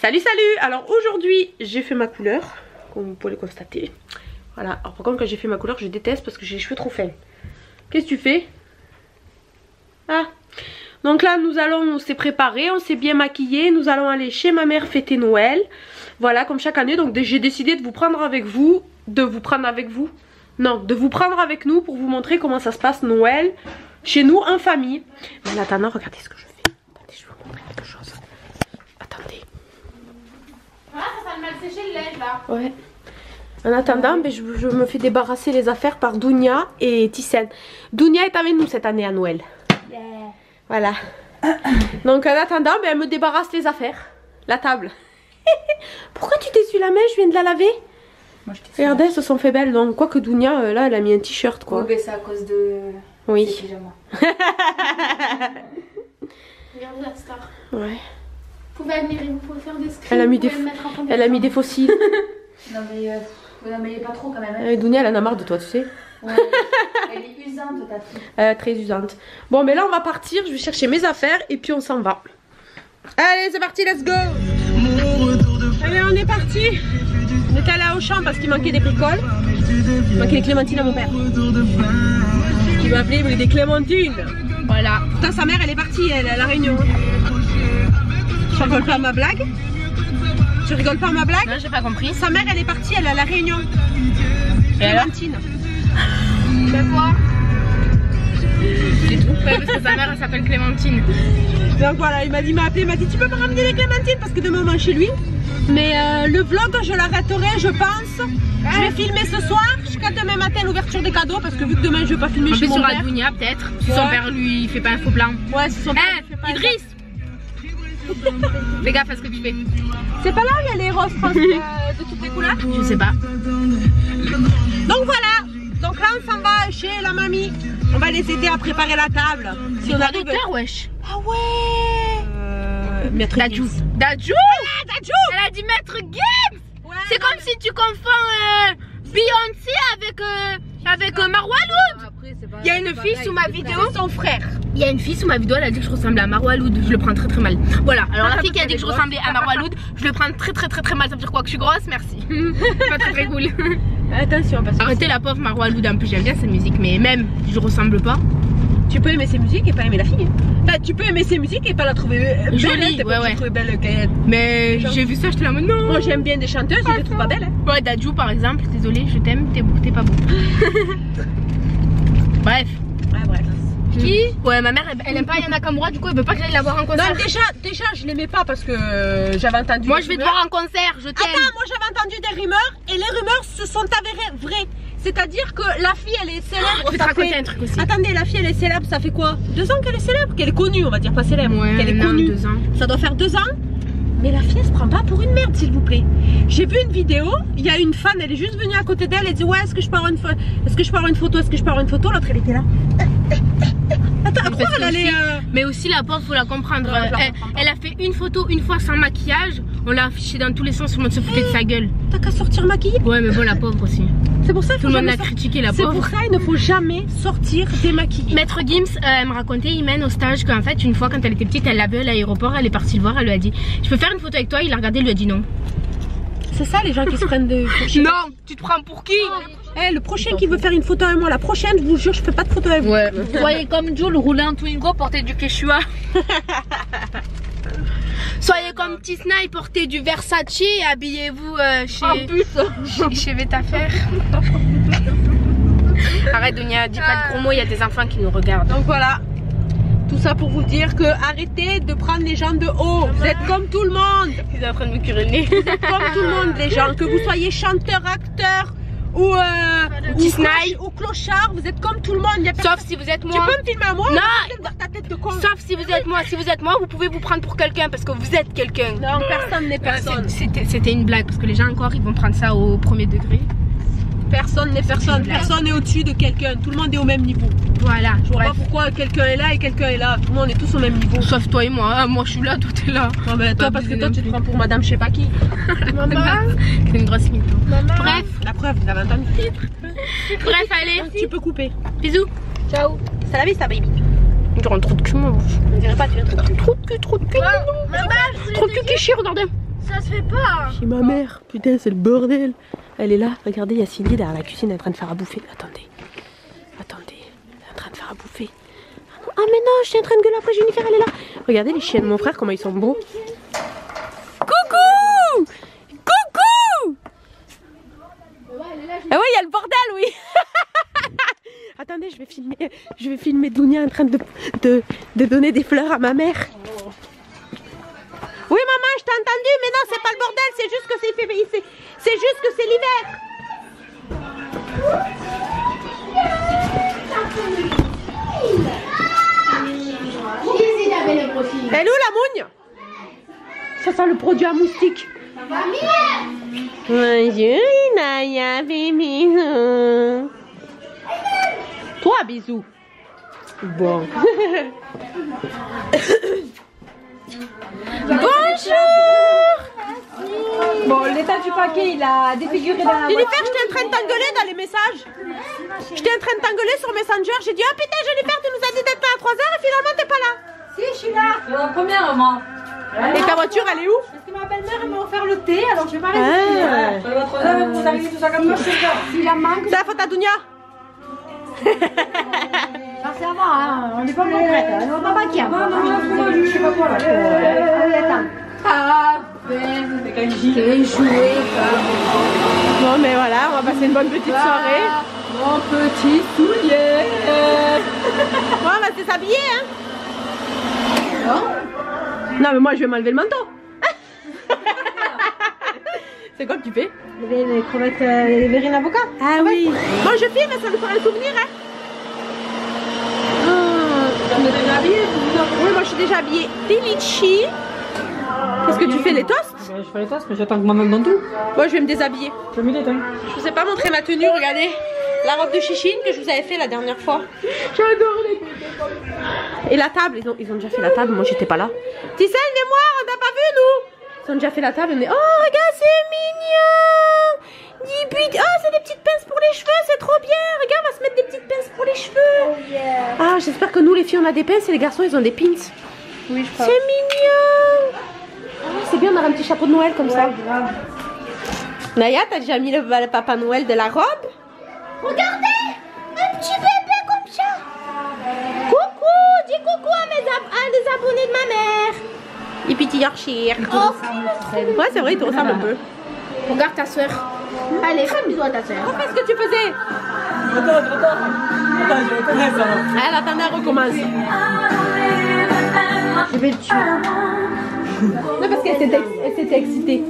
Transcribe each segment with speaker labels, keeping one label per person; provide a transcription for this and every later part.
Speaker 1: Salut salut. Alors aujourd'hui j'ai fait ma couleur Comme vous pouvez le constater. Voilà, alors par contre quand j'ai fait ma couleur je déteste parce que j'ai les cheveux trop fins Qu'est-ce que tu fais? Ah. Donc là nous allons, on s'est préparé, on s'est bien maquillé. Nous allons aller chez ma mère fêter Noël. Voilà comme chaque année. Donc j'ai décidé de vous prendre avec vous De vous prendre avec vous. Non, de vous prendre avec nous pour vous montrer comment ça se passe Noël Chez nous en famille. Regardez ce que je fais Attendez je vais vous montrer quelque chose Attendez
Speaker 2: Ah, ça sent mal séché le linge là.
Speaker 1: Ouais. En attendant, ben, je, je me fais débarrasser les affaires par Dounia et Thyssen. Dounia est avec nous cette année à Noël. Voilà. Donc en attendant, ben, elle me débarrasse les affaires. La table. Pourquoi tu t'essuies la main? Je viens de la laver.
Speaker 2: Moi je t'ai
Speaker 1: Regardez, elles se sont fait belles. Donc quoi que Dounia, euh, là, elle a mis un t-shirt quoi.
Speaker 2: Ouais, mais c'est à cause de.
Speaker 1: Oui.
Speaker 2: Regardez la star.
Speaker 1: Ouais.
Speaker 2: Vous pouvez admirer, vous pouvez faire des screens.
Speaker 1: Elle a mis des, elle a mis des fossiles.
Speaker 2: Non mais, euh, vous n'en pas trop quand même. hein.
Speaker 1: Euh, Dounia, elle en a marre de toi, tu sais.
Speaker 2: Ouais, elle est usante ta fille.
Speaker 1: Euh, très usante. Bon, mais là, on va partir. Je vais chercher mes affaires et puis on s'en va. Allez, c'est parti, let's go. Allez, on est parti. On est allé à Auchan parce qu'il manquait des bricoles. Il manquait des clémentines à mon père. Qui m'a appelé, il voulait des clémentines. Voilà. Putain, sa mère, elle est partie, elle, à la réunion. Tu rigoles pas à ma blague Tu rigoles pas à ma blague
Speaker 2: Non, j'ai pas compris.
Speaker 1: Sa mère, elle est partie, elle est à la réunion.
Speaker 2: Et
Speaker 1: Clémentine.
Speaker 2: Quoi C'est tout. Ouais, parce que sa mère elle s'appelle Clémentine.
Speaker 1: Donc voilà, il m'a dit, il m'a appelé, il m'a dit tu peux me ramener les clémentines parce que demain on chez lui. Mais euh, le vlog je l'arrêterai je pense. Je vais filmer ce soir jusqu'à demain matin l'ouverture des cadeaux parce que vu que demain je vais pas filmer
Speaker 2: En
Speaker 1: chez mon
Speaker 2: sur
Speaker 1: père.
Speaker 2: Adounia peut-être. Si
Speaker 1: Ouais.
Speaker 2: son père lui il fait pas un faux plan.
Speaker 1: Ouais, c'est son
Speaker 2: Eh,
Speaker 1: père, il fait pas
Speaker 2: Idriss Fais gaffe à ce que tu fais.
Speaker 1: C'est pas là où il y a les roses euh, de toutes les couleurs
Speaker 2: Je sais pas.
Speaker 1: Donc voilà. Donc là on s'en va chez la mamie. On va les aider à préparer la table. Si on arrive.
Speaker 2: Wesh.
Speaker 1: Ah ouais. Euh, Maître
Speaker 2: Dadju. Elle a dit Maître Gibbs
Speaker 1: Ouais,
Speaker 2: C'est comme si tu confonds euh, Beyoncé avec, euh, avec euh, Marwa Loud. Il y a une fille sous ma vidéo.
Speaker 1: Son frère.
Speaker 2: Il y a une fille sous ma vidéo, elle a dit que je ressemblais à Marwa Loud. Je le prends très très mal. Voilà, alors
Speaker 1: Ah,
Speaker 2: la fille qui a dit que je ressemblais à Marwa Loud, je le prends très très très très mal. Ça veut dire quoi? Que je suis grosse? Merci. pas très très cool.
Speaker 1: Attention parce que
Speaker 2: Arrêtez la pauvre Marwa Loud un peu, j'aime bien sa musique, mais même, je ressemble pas.
Speaker 1: Tu peux aimer ses musiques et pas aimer la fille. hein. Enfin, tu peux aimer ses musiques et pas la trouver euh, belle.
Speaker 2: Jolie,
Speaker 1: hein, pas
Speaker 2: ouais, ouais.
Speaker 1: trouver belle
Speaker 2: Mais j'ai vu ça, j'étais là, mais non.
Speaker 1: Moi j'aime bien des chanteuses, je les trouve pas belles. hein.
Speaker 2: Ouais, Dadju par exemple, désolé, je t'aime, t'es beau, t'es pas beau. Bref.
Speaker 1: Ouais, bref.
Speaker 2: Qui? Ouais, ma mère, elle, elle aime pas Yana Kamura, du coup, elle veut pas que j'aille la voir en concert.
Speaker 1: Non, déjà, déjà, je l'aimais pas parce que euh, j'avais entendu.
Speaker 2: Moi, je vais te voir en concert, je t'aime.
Speaker 1: Attends, moi j'avais entendu des rumeurs et les rumeurs se sont avérées vraies. C'est-à-dire que la fille elle est célèbre.
Speaker 2: Je vais te
Speaker 1: ça
Speaker 2: raconter
Speaker 1: fait-
Speaker 2: un truc aussi.
Speaker 1: Attendez, la fille elle est célèbre, ça fait quoi? Deux ans qu'elle est célèbre? Qu'elle est connue, on va dire pas célèbre.
Speaker 2: Ouais,
Speaker 1: qu'elle est connue.
Speaker 2: deux ans.
Speaker 1: Ça doit faire deux ans. Mais la fille elle se prend pas pour une merde s'il vous plaît. J'ai vu une vidéo, il y a une fan, elle est juste venue à côté d'elle, elle dit ouais est-ce que je peux avoir une photo Est-ce que je peux avoir une photo Est-ce que je peux avoir une photo? L'autre elle était là. Attends, à quoi elle allait euh,
Speaker 2: Mais aussi la pauvre, faut la comprendre. Elle,
Speaker 1: pas.
Speaker 2: elle a fait une photo une fois sans maquillage. On l'a affiché dans tous les sens. Tout le monde se foutait de sa gueule.
Speaker 1: T'as qu'à sortir maquillée?
Speaker 2: Ouais, mais bon, la pauvre aussi.
Speaker 1: C'est pour ça qu'il
Speaker 2: Tout
Speaker 1: faut
Speaker 2: le monde
Speaker 1: jamais
Speaker 2: l'a
Speaker 1: sortir.
Speaker 2: critiqué, la
Speaker 1: C'est pour ça il ne faut jamais sortir démaquillée.
Speaker 2: Maître Gims, euh, elle me racontait, il mène au stage qu'en fait, une fois quand elle était petite, elle l'a vu à l'aéroport, elle est partie le voir, elle lui a dit Je peux faire une photo avec toi? Il a regardé, il lui a dit non.
Speaker 1: C'est ça les gens qui se prennent de.
Speaker 2: Non Tu te prends pour qui?
Speaker 1: Eh, le prochain qui veut faire une photo avec moi, la prochaine, je vous jure, je fais pas de photo avec vous.
Speaker 2: Ouais. Soyez comme Jules, roulez un Twingo, portez du Quechua? Soyez comme petit Snipe, portez du Versace et habillez-vous euh, chez, chez, chez Vetafer. Arrête, Dunia, dis pas de gros mots, il y a des enfants qui nous regardent.
Speaker 1: Donc voilà. Tout ça pour vous dire que arrêtez de prendre les gens de haut. Vous êtes comme tout le monde.
Speaker 2: Ils sont en train de me curer le nez.
Speaker 1: Vous êtes comme tout le monde, les gens. Que vous soyez chanteur, acteur ou, euh, ou, ou clochard, vous êtes comme tout le monde. Il y a
Speaker 2: Sauf si vous êtes
Speaker 1: Tu
Speaker 2: moi.
Speaker 1: peux me filmer à moi
Speaker 2: Non.
Speaker 1: tu ta tête de con
Speaker 2: Sauf si vous êtes moi. Si vous êtes moi, vous pouvez vous prendre pour quelqu'un parce que vous êtes quelqu'un.
Speaker 1: Non, personne n'est personne.
Speaker 2: C'était une blague parce que les gens encore ils vont prendre ça au premier degré.
Speaker 1: Personne n'est personne. Personne n'est au-dessus de quelqu'un. Tout le monde est au même niveau.
Speaker 2: Voilà.
Speaker 1: Je vois
Speaker 2: Bref.
Speaker 1: pas pourquoi quelqu'un est là et quelqu'un est là. Tout le monde est tous au même niveau.
Speaker 2: Sauf toi et moi. hein. Moi je suis là, toi t'es là.
Speaker 1: Non, mais toi, parce que toi, tu te prends pour madame je sais pas qui.
Speaker 2: C'est une grosse mytho. Bref,
Speaker 1: La preuve, vous avez entendu.
Speaker 2: bref, allez.
Speaker 1: Tu peux couper.
Speaker 2: Bisous.
Speaker 1: Ciao. C'est la vie, ça, baby.
Speaker 2: Tu rentres trop de cul, moi.
Speaker 1: On dirait pas, tu es trop
Speaker 2: Trop de cul, trop de cul. Trop de cul qui chie, regardez.
Speaker 3: Ça
Speaker 2: ça se fait pas.
Speaker 1: Chez ma mère, putain, c'est le bordel. Elle est là, regardez, il y a Cindy derrière la cuisine, elle est en train de faire à bouffer. Attendez, attendez, elle est en train de faire à bouffer. Ah non, ah, mais non, je suis en train de gueuler après Jennifer, elle est là. Regardez les chiens de mon frère, comment ils sont beaux. Coucou Coucou Ah ouais, il y a le bordel, oui Attendez, je vais filmer, je vais filmer Dounia en train de, de, de donner des fleurs à ma mère. Oui maman, je t'ai entendu, mais non, c'est pas le bordel, c'est juste que c'est c'est c'est juste que c'est l'hiver. Elle est où la mougne? Ça sent le produit à moustique. Toi, bisous. Bon. Bonjour
Speaker 3: Bon, l'état du paquet, il a défiguré dans la
Speaker 1: Jennifer, j'étais en train de t'engueuler dans les messages. J'étais en train de t'engueuler sur Messenger. J'ai dit, oh putain, Jennifer, tu nous as dit d'être là à 3h et finalement, t'es pas là.
Speaker 3: Si, je suis là. C'est la première, moi.
Speaker 1: Et ta voiture, elle est où?
Speaker 3: Parce que ma belle-mère, elle m'a offert le thé, alors je vais pas
Speaker 1: Ah.
Speaker 3: Ça va vous arrivez tout ça comme ça. Si la manque,
Speaker 1: C'est la faute à Dounia
Speaker 3: hein. on n'est pas. On va pas je sais quoi là. Ah, joué,
Speaker 1: Bon, mais voilà, on va passer une bonne petite soirée.
Speaker 3: Mon petit soulier.
Speaker 1: Bon, on va se déshabiller, hein? Non, mais moi, je vais m'enlever le manteau. C'est quoi que tu fais
Speaker 3: Les, les crevettes, euh, les verrines avocat.
Speaker 1: Ah oui. Bon, je filme, ça nous fera un souvenir, hein
Speaker 3: On est déjà habillés,
Speaker 1: Oui, moi, je suis déjà habillée. Delici. Qu'est-ce que tu fais, les toasts
Speaker 3: Je fais les tasses, mais j'attends que moi même dans tout.
Speaker 1: Moi, je vais me déshabiller.
Speaker 3: Je.
Speaker 1: Je vous ai pas montré ma tenue, regardez. La robe de chichine que je vous avais fait la dernière fois. J'adore les Et la table, ils ont, ils ont déjà fait la table, moi j'étais pas là. Tissel, viens moi, on t'a pas vu nous Ils ont déjà fait la table, on est... Oh, regarde, c'est mignon! Oh, c'est des petites pinces pour les cheveux, c'est trop bien! Regarde, on va se mettre des petites pinces pour les cheveux! Ah, j'espère que nous, les filles, on a des pinces et les garçons, ils ont des pins.
Speaker 3: Oui, je
Speaker 1: C'est mignon! Ah, C'est bien, on aura un petit chapeau de Noël comme ça. Naya, t'as déjà mis le, le papa Noël de la robe? Regardez! Un petit bébé comme ça! Coucou! Dis coucou à, mes ab- à des abonnés de ma mère Et Oh Ouais, c'est vrai, il te ressemble un peu.
Speaker 2: Regarde ta soeur. Allez, fais un bisou à ta soeur.
Speaker 1: Fais ce que tu faisais
Speaker 3: Attends, attends. Attends, je reconnais ça.
Speaker 1: Elle attendait, elle recommence.
Speaker 2: Je vais le tuer.
Speaker 1: Non, parce qu'elle s'était elle s'était excitée.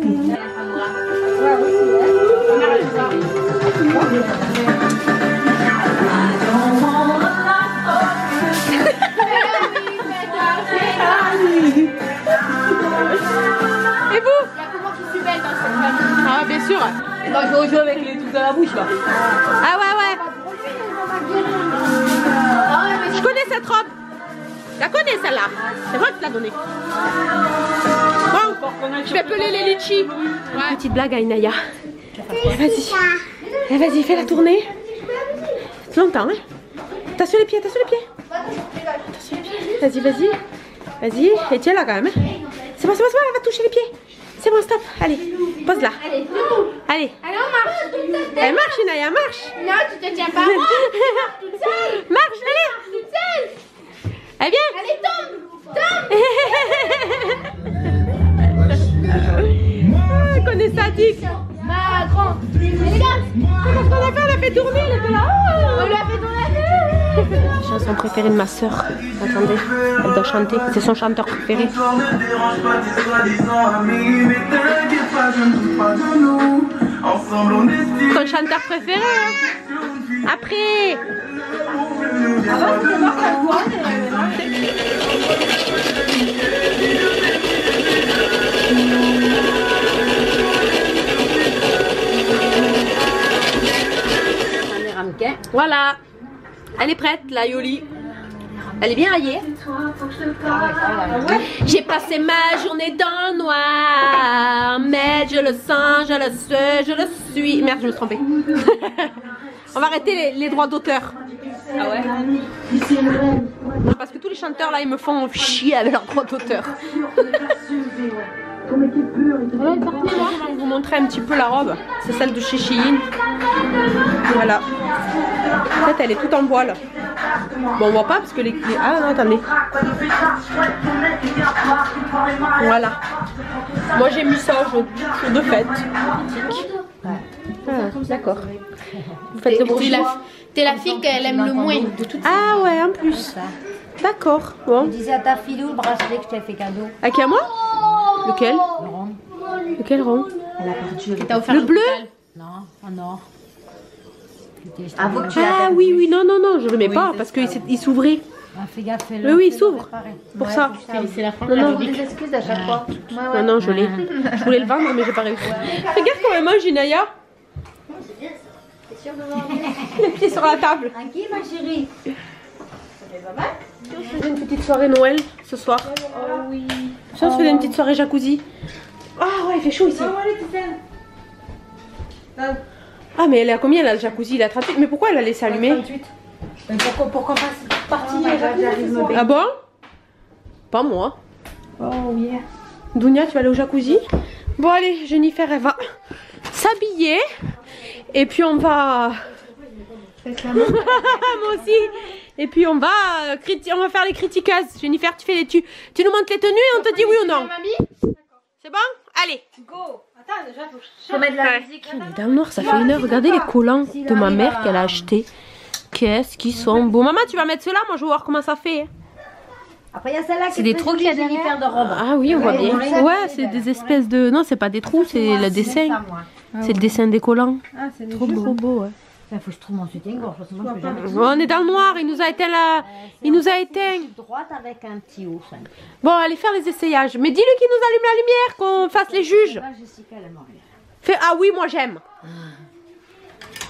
Speaker 1: Et vous?
Speaker 2: Comment je suis belle dans cette famille?
Speaker 1: Ah, bien sûr.
Speaker 3: Attends, je vais rejouer avec les trucs dans la bouche là.
Speaker 1: Ah ouais, ouais. Je connais cette robe. Je la connais celle-là? C'est moi qui te l'ai donnée. Bon, je vais peler les litchis. Petite blague à Inaya. Vas-y. Eh, Vas-y, fais la tournée. C'est longtemps, hein T'as sur les pieds, t'as sur les pieds. T'as sur les pieds. Vas-y, vas-y. Vas-y. Et tiens là quand même. hein. C'est bon, c'est bon, c'est bon, elle va toucher les pieds. C'est bon, stop. Allez, pose là.
Speaker 2: Allez.
Speaker 1: Allez.
Speaker 2: Allez, on marche.
Speaker 1: Elle marche, Inaya, marche.
Speaker 2: Non, tu te tiens pas moi. Toute seule.
Speaker 1: Marche, allez.
Speaker 2: Toute seule.
Speaker 1: Elle vient.
Speaker 2: Allez, tombe. Tombe.
Speaker 1: Elle connaît ça, Dick.
Speaker 2: Macron. Gars,
Speaker 1: C'est parce qu'on a fait, elle a fait tourner, elle était là.
Speaker 2: on lui a fait ton
Speaker 1: Chanson préférée de ma soeur. Attendez, elle doit chanter. C'est son chanteur préféré. Son chanteur préféré. hein. Après. Voilà. Elle est prête, la Yoli. Elle est bien raillée. J'ai passé ma journée dans le noir, mais je le sens, je le sais, je le suis. Merde, je me suis trompée. On va arrêter les, les droits d'auteur. Ah ouais? Parce que tous les chanteurs là, ils me font chier avec leurs droits d'auteur. Moi. Je vais vous montrer un petit peu la robe. C'est celle de chez Shein. Voilà. En fait, elle est toute en voile. Bon, on voit pas parce que les... Ah non, attendez. Voilà. Moi, j'ai mis ça au jour jour de fête. Ah, d'accord. Vous faites le bruit
Speaker 2: la, t'es la fille qu'elle aime le moins.
Speaker 1: Ah ouais, en plus. D'accord. Bon.
Speaker 3: Disais à ta fille où le bracelet que je t'ai fait cadeau.
Speaker 1: À qui à moi? Lequel
Speaker 3: Non,
Speaker 1: Lequel rond
Speaker 3: elle a perdu.
Speaker 2: T'as offert
Speaker 1: Le bleu.
Speaker 3: Non, en or.
Speaker 4: Avoue que tu
Speaker 1: Ah oui, oui, non, non, non, je le mets pas parce qu'il s'ouvrait.
Speaker 3: Ah, fais gaffe, fais-le.
Speaker 1: Oui, oui, il s'ouvre. Pour ça.
Speaker 2: C'est la fin
Speaker 1: Non, non.
Speaker 3: Des excuses à chaque fois.
Speaker 1: Non, non, je l'ai. Je voulais le vendre, mais j'ai pas réussi. Fais gaffe quand même, hein, Jinaya. Les pieds sur la table.
Speaker 3: Tranquille, ma chérie?
Speaker 1: On se faisait une petite soirée Noël ce soir. Oh oui. Si on se faisait une petite soirée jacuzzi. Ah ouais, il fait chaud ici. Ah mais elle est à combien là le jacuzzi? Il à 38. Mais pourquoi elle a laissé allumer?
Speaker 3: Mais pourquoi, pourquoi pas j'arrive me
Speaker 1: Ah bon? Pas moi.
Speaker 3: Oh yeah.
Speaker 1: Dounia, tu vas aller au jacuzzi? Bon allez, Jennifer, elle va s'habiller. Et puis on va... Moi aussi. Et puis on va, euh, criti- on va faire les critiqueuses. Jennifer, tu fais les tu, tu nous montres les tenues et on te dit oui ou non. C'est bon? Allez.
Speaker 3: Faut mettre de la
Speaker 1: Ouais.
Speaker 3: musique.
Speaker 1: On est dans le noir, ça fait une heure. Regardez les collants de ma mère qu'elle a achetés. Qu'est-ce qu'ils sont beaux. Maman, tu vas mettre ceux-là Moi, je veux voir comment ça fait.
Speaker 3: Après, il y a celle-là qui
Speaker 2: C'est des trous qu'il y a
Speaker 3: Jennifer de robe.
Speaker 1: Ah oui, on voit bien.
Speaker 3: Ouais,
Speaker 1: Ouais, c'est des espèces de... Non, c'est pas des trous, c'est le dessin. C'est le dessin des collants.
Speaker 3: Ah, c'est
Speaker 1: Trop beau. Trop beau, ouais.
Speaker 3: Il faut que je trouve mon soutien-gorge.
Speaker 1: Bon, on est dans le noir, il nous a éteint la... Il nous a éteint.
Speaker 3: Droite avec un petit haut. ça.
Speaker 1: Bon, allez faire les essayages. Mais dis-lui qu'il nous allume la lumière, qu'on fasse les juges. Fais... Ah oui, moi j'aime.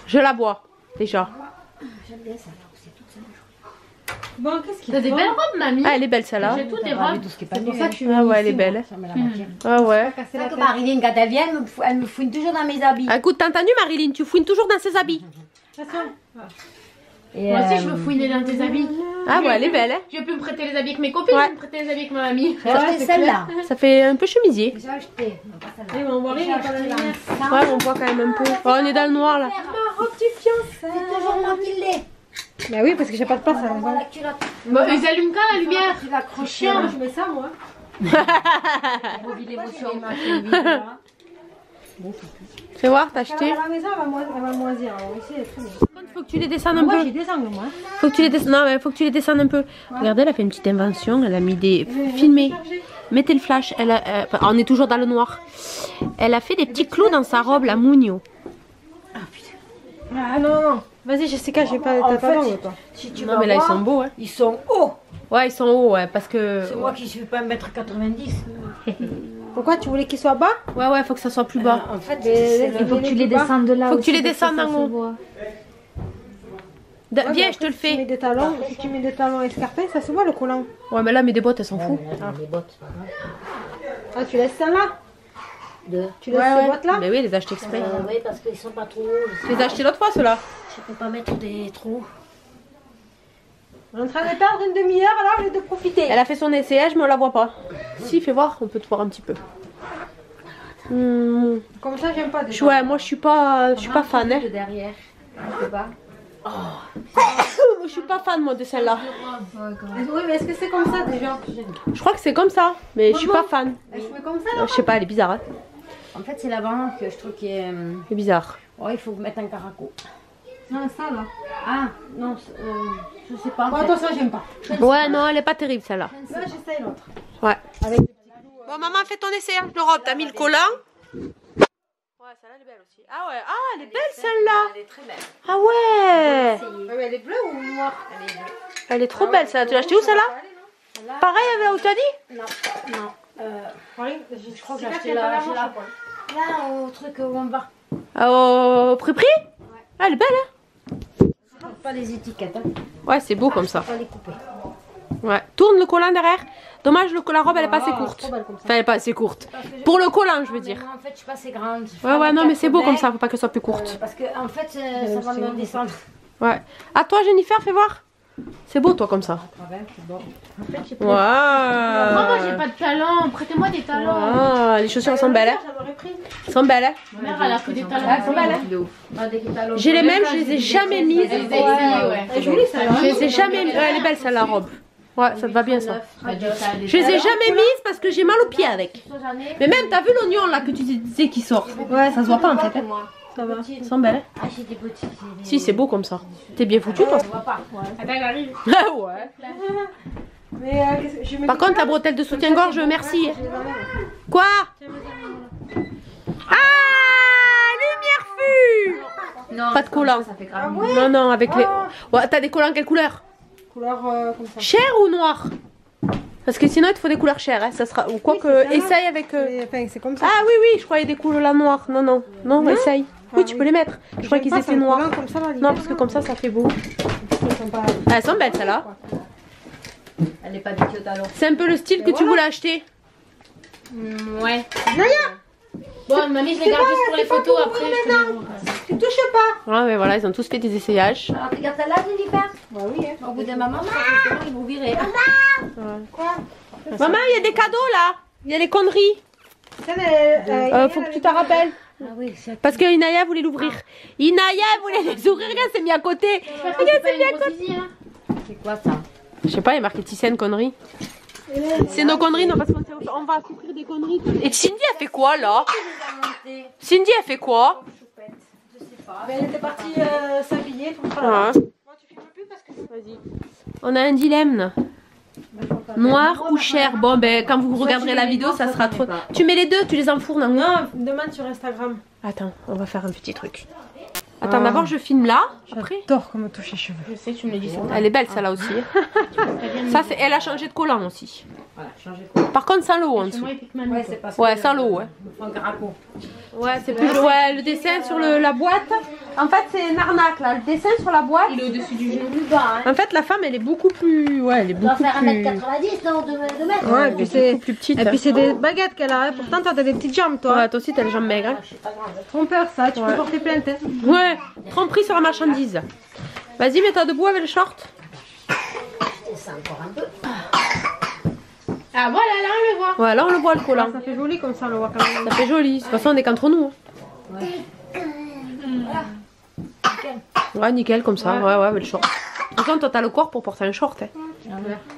Speaker 1: Je la bois, déjà.
Speaker 3: J'aime bien ça. c'est toute ça.
Speaker 2: T'as des belles robes, mamie.
Speaker 1: Ah, elle est belle celle-là.
Speaker 2: J'ai toutes des
Speaker 3: Ah
Speaker 2: robes. C'est pour ça
Speaker 3: hein.
Speaker 2: que je
Speaker 1: Ah ouais, elle est belle.
Speaker 3: La matière.
Speaker 1: Ah ouais.
Speaker 3: C'est ça que Marilyn, quand elle vient, elle me, fou- elle me fouine toujours dans mes habits.
Speaker 1: Ah, écoute, t'as entendu Marilyn, tu fouines toujours dans ses habits.
Speaker 3: Et,
Speaker 2: Moi aussi,
Speaker 3: euh,
Speaker 2: je me fouinais dans tes habits.
Speaker 1: Ah ouais, elle est belle, hein.
Speaker 2: Je vais plus me prêter les habits avec mes copines,
Speaker 1: Ouais.
Speaker 2: je vais me prêter les habits avec ma mamie.
Speaker 3: J'ai acheté celle-là.
Speaker 1: Ça fait un peu chemisier.
Speaker 3: J'ai acheté. Non, pas celle-là.
Speaker 2: on voit rien, il y a pas la
Speaker 3: J'ai acheté
Speaker 2: lumière.
Speaker 3: la
Speaker 1: Ouais, on voit quand même un peu. Oh, on est dans le noir là.
Speaker 3: C'est toujours moi qui l'ai.
Speaker 5: Bah oui, parce que j'ai pas de place à la maison.
Speaker 3: Voilà, tu l'as.
Speaker 2: Bon, ils allument quand la lumière?
Speaker 3: Tu l'as accroché.
Speaker 2: Chien.
Speaker 5: Je mets ça, moi.
Speaker 3: Mobile émotion. Voilà.
Speaker 1: Fais voir, t'as acheté.
Speaker 5: À la maison, elle va, moi- elle va moisir. Alors ici, elle est très bien.
Speaker 1: Faut que tu les descendes un
Speaker 5: Moi,
Speaker 1: peu.
Speaker 5: j'ai des angles, moi.
Speaker 1: Faut que tu les descendes. Non, mais faut que tu les descendes un peu. Regardez, elle a fait une petite invention. Elle a mis des. Filmez. Mettez le flash. Elle a... euh, on est toujours dans le noir. Elle a fait des petits clous dans sa robe, la Mougno.
Speaker 5: Ah non, non, non. Vas-y, Jessica, j'ai pas,
Speaker 3: En
Speaker 5: t'as pas
Speaker 3: fait,
Speaker 5: d'angle, toi.
Speaker 3: Si tu
Speaker 1: Non, mais là, ils sont beaux, hein.
Speaker 3: Ils sont hauts.
Speaker 1: Ouais, ils sont hauts, ouais, parce que.
Speaker 3: C'est moi qui suis pas 1m90.
Speaker 5: Pourquoi tu voulais qu'ils soient bas
Speaker 1: Ouais, ouais, faut que ça soit plus bas.
Speaker 3: En fait,
Speaker 5: il faut que tu les descendes
Speaker 3: de là.
Speaker 1: Faut que tu les descendes en haut. Viens, je te le
Speaker 5: Tu mets
Speaker 1: fais.
Speaker 5: des talons, si tu mets des talons escarpés, ça se voit le collant.
Speaker 1: Ouais, mais là, mais des bottes, elles s'en foutent.
Speaker 5: Ah, tu laisses celle-là
Speaker 3: Deux.
Speaker 5: Tu laisses
Speaker 1: Ouais,
Speaker 5: ces
Speaker 1: ouais.
Speaker 5: boîtes-là
Speaker 1: Mais oui, elle les a achetées exprès.
Speaker 3: Euh, oui, parce qu'ils sont pas trop hauts.
Speaker 1: Tu les as achetées l'autre fois, ceux-là
Speaker 3: Je peux pas mettre des trous.
Speaker 5: On est en train de perdre une demi-heure alors au lieu de profiter.
Speaker 1: Elle a fait son essayage, mais on la voit pas. Si, fais voir, on peut te voir un petit peu. Hmm.
Speaker 5: Comme ça, j'aime pas déjà.
Speaker 1: Ouais, moi je suis pas, je suis pas fan. Hein.
Speaker 3: De derrière. Je
Speaker 1: suis pas fan moi de celle-là.
Speaker 5: Oui, mais est-ce que c'est comme ça déjà?
Speaker 1: Je crois que c'est comme ça, mais je suis pas fan.
Speaker 5: Je mets comme ça
Speaker 1: Euh, Je sais pas, elle est bizarre. Hein.
Speaker 3: En fait, c'est l'avant que je trouve qui est. euh,
Speaker 1: est bizarre.
Speaker 3: Oh, il faut mettre un caraco.
Speaker 5: Non, ça là.
Speaker 3: Ah, non, euh, je sais pas. en
Speaker 5: Bon,
Speaker 3: fait.
Speaker 5: attention, j'aime pas.
Speaker 1: Ouais, non, elle est pas terrible celle-là.
Speaker 5: Là, j'essaye l'autre.
Speaker 1: Ouais. Bon, maman, fais ton essayage de robe. T'as mis le collant Ouais, celle-là elle est belle aussi. Ah ouais, ah, elle est belle celle-là.
Speaker 3: Elle est très belle.
Speaker 1: Ah ouais.
Speaker 5: Ouais, elle est bleue ou noire?
Speaker 3: Elle est bleue.
Speaker 1: Elle est trop belle celle-là. Tu l'as achetée où celle-là? Pareil, là où tu as dit?
Speaker 3: Non, non. Euh,
Speaker 5: Oui, je crois que
Speaker 3: j'ai acheté là, là. au truc où on va.
Speaker 1: Ah, Au prix prix Ah, elle est belle, hein?
Speaker 3: Pas les étiquettes, hein.
Speaker 1: Ouais, c'est beau comme ça.
Speaker 3: Pas les couper.
Speaker 1: Ouais. Tourne le collant derrière. Dommage, le, la robe, elle est pas assez
Speaker 5: Ah,
Speaker 1: courte. Enfin, elle est pas assez courte. Pour le collant, je veux dire.
Speaker 3: En fait, je suis pas assez grande.
Speaker 1: Ouais, ouais, non, mais c'est beau comme ça. Faut pas qu'elle soit plus
Speaker 3: Euh,
Speaker 1: courte.
Speaker 3: parce que, en fait, euh, ça va me descendre.
Speaker 1: Ouais. À toi, Jennifer, fais voir. C'est beau toi comme ça. Waouh.
Speaker 2: Oh, moi j'ai pas de talent, prêtez-moi des talents.
Speaker 1: Ah, les chaussures elles sont belles. hein. Elles sont belles. hein.
Speaker 2: Ma mère elle a que des talents.
Speaker 1: Elles sont belles. hein. J'ai les mêmes, je les ai jamais mises.
Speaker 2: Ouais.
Speaker 1: Je les ai jamais mises. Ouais, elle est belle celle la robe. Ouais, ça te va bien ça. Je les ai jamais mises parce que j'ai mal aux pieds avec. Mais même, t'as vu l'oignon là que tu disais qui sort? Ouais, ça se voit pas en fait. hein. Ça va. Sont belles.
Speaker 3: Ah, j'ai des boutiques.
Speaker 1: Si, c'est beau comme ça. T'es bien foutu toi.
Speaker 2: Attends.
Speaker 1: Ah ouais.
Speaker 5: Mais euh, qu'est-ce que- je mets
Speaker 1: Par contre, la bretelle de soutien-gorge, merci. Quoi Ah Lumière fût
Speaker 3: Non,
Speaker 1: Pas de collant.
Speaker 3: ça fait grave.
Speaker 1: Non, non, avec les. Ouais, T'as des collants quelle couleur
Speaker 5: couleur euh, comme ça.
Speaker 1: Cher ou noir Parce que sinon, il te faut des couleurs chères. Hein. Ça sera... Ou quoi
Speaker 5: Oui,
Speaker 1: que. Essaye avec. euh,
Speaker 5: Mais, Enfin, c'est comme ça.
Speaker 1: Ah oui, oui, je croyais des couleurs noires. Non, non, non, essaye. Oui,
Speaker 5: Ah,
Speaker 1: tu
Speaker 5: oui.
Speaker 1: peux les mettre. Je croyais qu'ils étaient noirs.
Speaker 5: Comme ça, là,
Speaker 1: Non, parce que comme ça, ça fait beau. Ah, elles sont belles, celles-là.
Speaker 3: Elle est pas du tout.
Speaker 1: C'est un peu le style que tu voulais acheter.
Speaker 2: Mm, Ouais. Bon, mamie, je les garde juste pour les photos après. je te.
Speaker 5: Tu touches pas.
Speaker 1: Ouais, mais voilà, ils ont tous fait des essayages.
Speaker 3: Alors, regarde celle-là, Jennifer.
Speaker 5: Bah oui. Hein.
Speaker 3: Au bout d'un moment, ça fait ils vont virer.
Speaker 1: Maman, il y a des cadeaux là. Il y a les conneries.
Speaker 5: Euh,
Speaker 1: Euh,
Speaker 5: elle,
Speaker 1: faut que tu t'en rappelles.
Speaker 3: Ah oui,
Speaker 1: Parce que Inaya voulait l'ouvrir. Inaya voulait les ouvrir, regarde, c'est mis à côté. Regarde,
Speaker 2: c'est
Speaker 1: mis à
Speaker 2: pas
Speaker 1: côté.
Speaker 2: hein.
Speaker 3: c'est quoi ça
Speaker 1: Je sais pas, il y a marqué Tissène conneries. C'est nos conneries, non, parce qu'on va souffrir des conneries. Et Cindy, elle fait quoi là Cindy, elle fait quoi
Speaker 5: Mais elle était partie euh, s'habiller. ça.
Speaker 1: Ouais.
Speaker 5: Bon, tu filmes plus parce que
Speaker 1: Vas-y. On a un dilemme. Noir ou cher Bon, ben, quand vous regarderez la vidéo, ça sera trop. Tu mets les deux, tu les enfournes. hein.
Speaker 5: Non, demande sur Instagram.
Speaker 1: Attends, on va faire un petit truc. Attends, d'abord, je filme là. Après.
Speaker 5: J'adore comment toucher les cheveux.
Speaker 2: Je sais, tu me l'as dit ça.
Speaker 1: Elle est belle, celle-là aussi. Ça, c'est. Elle a changé de collant aussi. Par contre, sans l'eau en dessous.
Speaker 2: Pique ma
Speaker 3: Ouais, pas
Speaker 1: Ouais, sans l'eau, ouais. Ouais, c'est plus. Ouais, le dessin sur le- la boîte. En fait, c'est une arnaque là. Le dessin sur la boîte.
Speaker 2: Il est au-dessus du genou.
Speaker 1: En fait, la femme, elle est beaucoup plus. Ouais, elle est
Speaker 3: On doit
Speaker 1: beaucoup
Speaker 3: faire
Speaker 1: plus.
Speaker 3: 1m90, non 2 mètres.
Speaker 5: Ouais, et
Speaker 1: Elle
Speaker 5: puis
Speaker 1: est
Speaker 5: c'est.
Speaker 1: beaucoup plus petite.
Speaker 5: Et puis c'est des baguettes qu'elle a. hein. Pourtant, toi, t'as des petites jambes, toi.
Speaker 1: Ouais, toi aussi, t'as les jambes maigres. hein.
Speaker 5: Trompeur, ça. Tu
Speaker 1: Ouais.
Speaker 5: peux porter plainte. hein.
Speaker 1: Ouais, tromperie sur la marchandise. Vas-y, mets-toi debout avec le short.
Speaker 3: Encore un peu.
Speaker 2: Ah, voilà, là, on le voit.
Speaker 1: Ouais, là, on le voit le collant.
Speaker 5: Ça fait joli comme ça, on le voit quand même.
Speaker 1: Ça fait joli. De toute façon, on est qu'entre nous. hein. Ouais, nickel, comme ça. Ouais, ouais, avec le short. De toute façon, toi, t'as le corps pour porter un short. hein.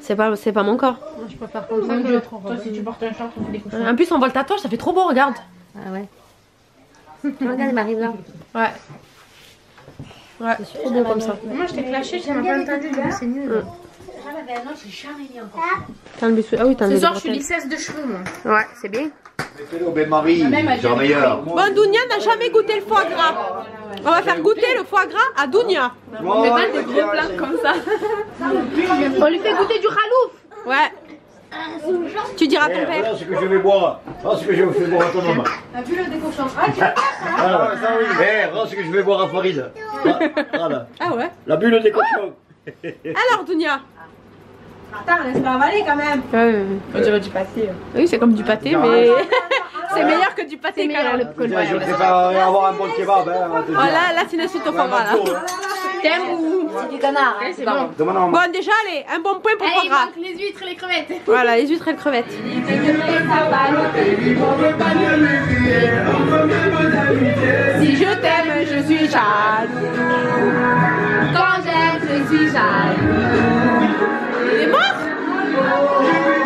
Speaker 1: C'est pas, c'est pas mon.
Speaker 5: Moi, je préfère comme ça que
Speaker 2: toi, si tu portes un short, on fait des coussins.
Speaker 1: En plus, on voit le tatouage, ça fait trop beau, regarde.
Speaker 3: Ah ouais. Regarde, il m'arrive là.
Speaker 1: Ouais. Ouais, c'est trop beau comme ça.
Speaker 2: Moi, je t'ai clashé, tu m'as pas entendu.
Speaker 3: C'est nul.
Speaker 1: T'as enlevé ce- Ah oui, t'as enlevé
Speaker 2: Ce soir,
Speaker 1: les
Speaker 2: je suis lissesse de cheveux, moi.
Speaker 1: Ouais, c'est bien.
Speaker 6: Mettez-le au bain-marie,
Speaker 2: même
Speaker 6: c'est meilleur.
Speaker 1: Bon, Dounia n'a jamais goûté le foie gras. On va faire goûter le foie gras à Dounia.
Speaker 6: On met pas
Speaker 2: des gros plats comme ça. On lui fait goûter du ralouf.
Speaker 1: Ouais. Tu diras à ton père.
Speaker 6: Voilà ce que je vais boire. Voilà ce que je vais boire à ton maman.
Speaker 5: La bulle des cochons. Ah, tu
Speaker 6: Voilà, ça oui. Eh, voilà ce que je vais boire à Farid. Voilà.
Speaker 1: Ah ouais.
Speaker 6: La bulle des cochons.
Speaker 1: Alors, Dounia.
Speaker 5: Attends, laisse pas avaler quand même.
Speaker 2: On dirait du pâté.
Speaker 1: Oui, c'est comme du pâté, mais c'est meilleur que du pâté quand même.
Speaker 6: Je préfère avoir un bon kebab. Hein.
Speaker 1: Oh là, là, c'est une insulte au là.
Speaker 2: T'aimes ou
Speaker 3: C'est du canard. hein.
Speaker 2: C'est bon.
Speaker 6: Demande à maman.
Speaker 1: Bon, déjà, allez, un bon point pour le
Speaker 2: Allez, il manque les huîtres et les crevettes.
Speaker 1: Voilà, les huîtres et le crevette. Si je t'aime, je suis jaloux.
Speaker 2: Quand j'aime, je suis jaloux.
Speaker 1: Il est mort?